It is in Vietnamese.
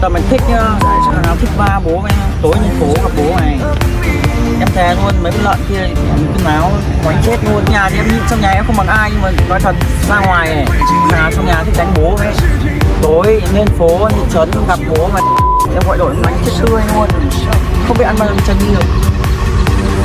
tâm mình thích nhá thằng nào thích ba bố mày tối lên phố gặp bố mày em thề luôn, mấy con lợn kia cái máu quánh chết luôn. Nhà thì em nhìn trong nhà em không bằng ai, nhưng mà nói thật, ra ngoài này nào trong nhà thích đánh bố. Ấy tối lên phố thị trấn gặp bố mà em gọi đổi đánh chết tươi luôn. Không biết ăn bao nhiêu chân đi được.